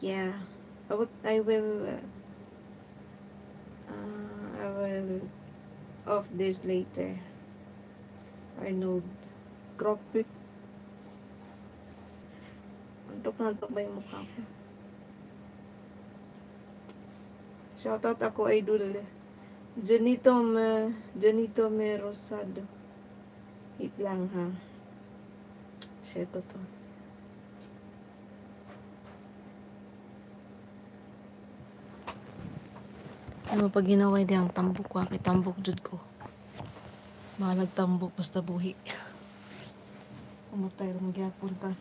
Yeah. I would, I will, uh, uh, I will off this later. Arnold. Grabe. Antok na antok ba yung mukha ko? Shoutout ako, idol. Janito, me, Janito me Rosado. Hit lang ha. Share ko to. Ano pag ginaway di ang tambok ko, kay tambok jud ko. Malag tambok basta buhi. Umatay rin gyapon ta.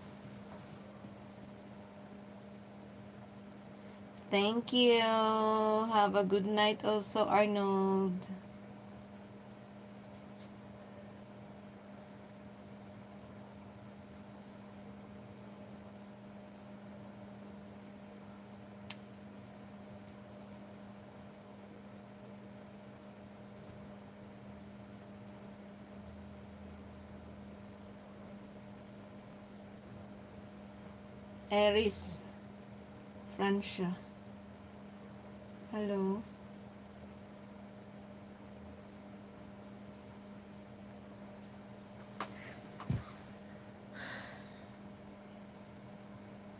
Thank you. Have a good night also, Arnold. Aries. Francia. Hello.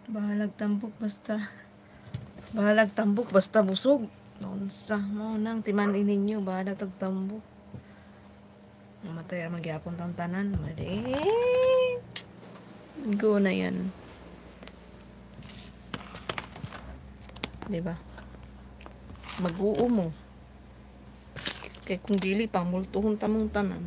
Bahalag tambok basta. Bahalag tambok basta busog. Nonsa mo nang timan ninyo bahalag tag tambok. Mamatay ra magyapon tang tanan. Mali. Go na yan. Diba? Mag-uo mo. Kay kung dili pang multuhon tamong tanan.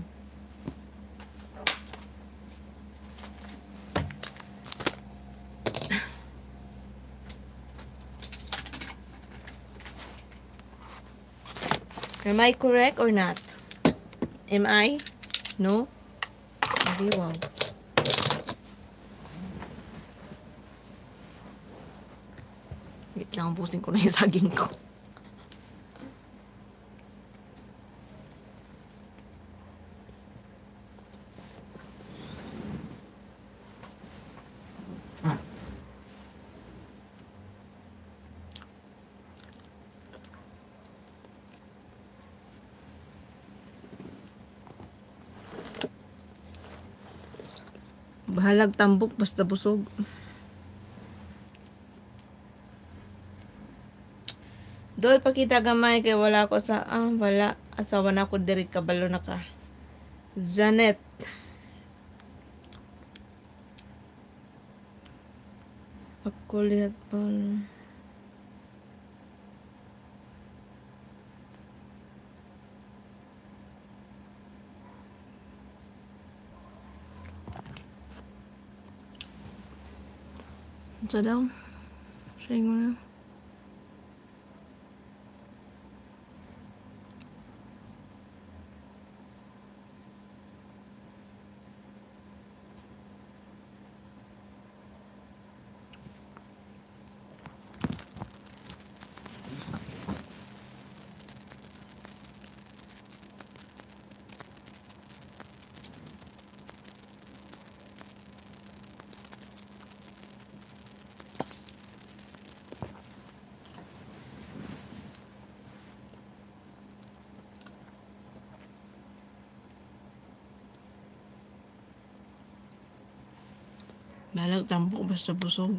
Am I correct or not? Am I? No? Hindi, wow. Wait lang, ubusin ko na yung saging ko. Bahalag tambok basta busog. Dol pakita gamay kay wala ko sa ah wala asawa na ko diri kabalo na ka. Janet. Ako lihat pa. Sa daw? Say mo na. Balag tambok basta busog.